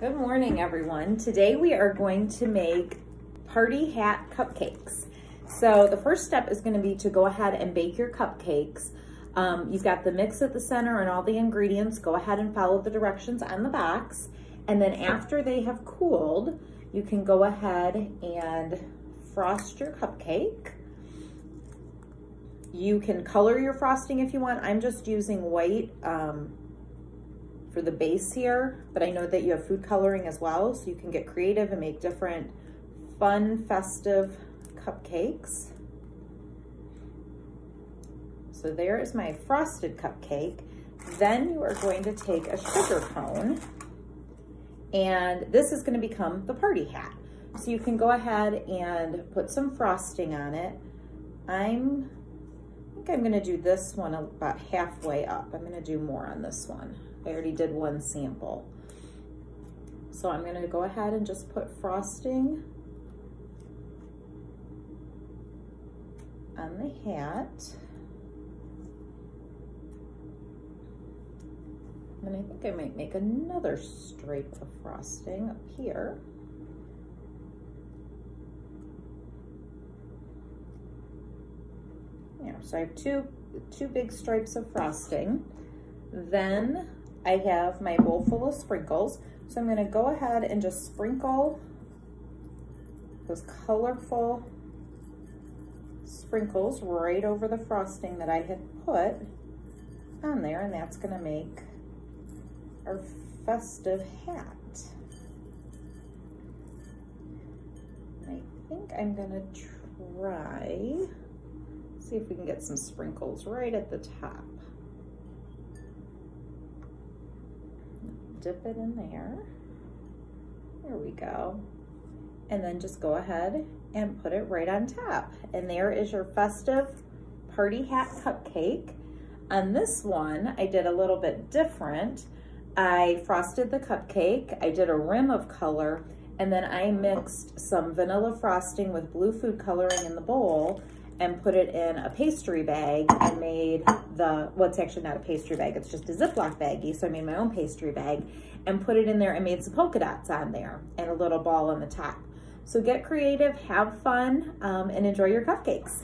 Good morning, everyone. Today we are going to make party hat cupcakes. So the first step is gonna be to go ahead and bake your cupcakes. Um, you've got the mix at the center and all the ingredients. Go ahead and follow the directions on the box. And then after they have cooled, you can go ahead and frost your cupcake. You can color your frosting if you want. I'm just using white um, for the base here, but I know that you have food coloring as well, so you can get creative and make different fun, festive cupcakes. So there is my frosted cupcake. Then you are going to take a sugar cone and this is gonna become the party hat. So you can go ahead and put some frosting on it. I'm, think I'm gonna do this one about halfway up. I'm gonna do more on this one. I already did one sample. So I'm gonna go ahead and just put frosting on the hat. And I think I might make another stripe of frosting up here. So I have two, two big stripes of frosting. Then I have my bowl full of sprinkles. So I'm gonna go ahead and just sprinkle those colorful sprinkles right over the frosting that I had put on there and that's gonna make our festive hat. I think I'm gonna try, see if we can get some sprinkles right at the top. Dip it in there. There we go. And then just go ahead and put it right on top. And there is your festive party hat cupcake. On this one, I did a little bit different. I frosted the cupcake, I did a rim of color, and then I mixed some vanilla frosting with blue food coloring in the bowl and put it in a pastry bag and made the, well, actually not a pastry bag, it's just a Ziploc baggie. So I made my own pastry bag and put it in there and made some polka dots on there and a little ball on the top. So get creative, have fun, um, and enjoy your cupcakes.